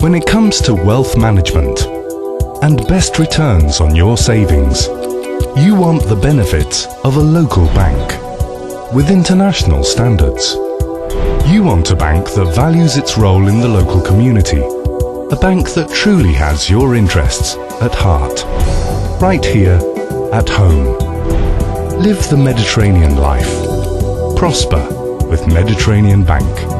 When it comes to wealth management and best returns on your savings, you want the benefits of a local bank with international standards. You want a bank that values its role in the local community, a bank that truly has your interests at heart, right here at home. Live the Mediterranean life. Prosper with Mediterranean Bank.